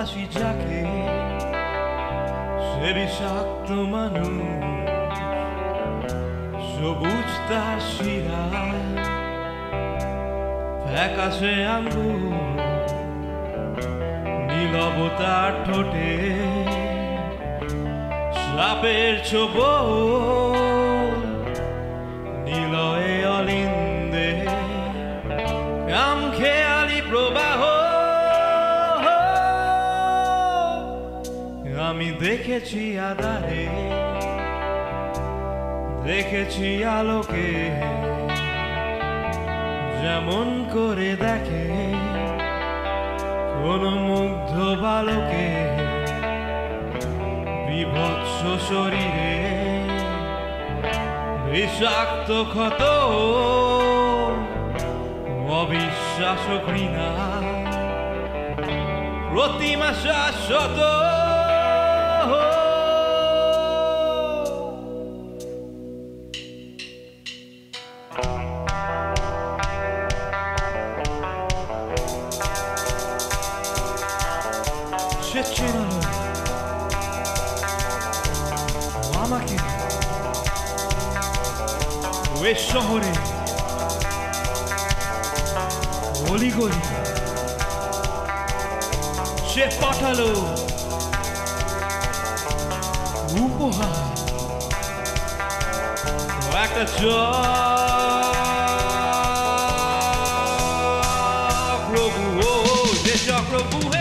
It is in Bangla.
ভালোবাসি যাকে, সে বিষাক্ত মানুষ, সবুজ তার শিরা ফ্যাকাশে আঙ্গুর, নীলব তার ঠোঁটে, সাপের ছোপ। আমি দেখেছি আধারে, দেখেছি আলোকে, যেমন করে দেখে কোন মুগ্ধ বালকে, বিভৎস শরীরে বিষাক্ত ক্ষত অবিশ্বাস ঘৃণা প্রতিমা শাশ্বত চেনালো আমাকে ওই শহরে অলিগলি সে পাঠালো উপহার একটা চক্রভু ও যে চক্রভু হে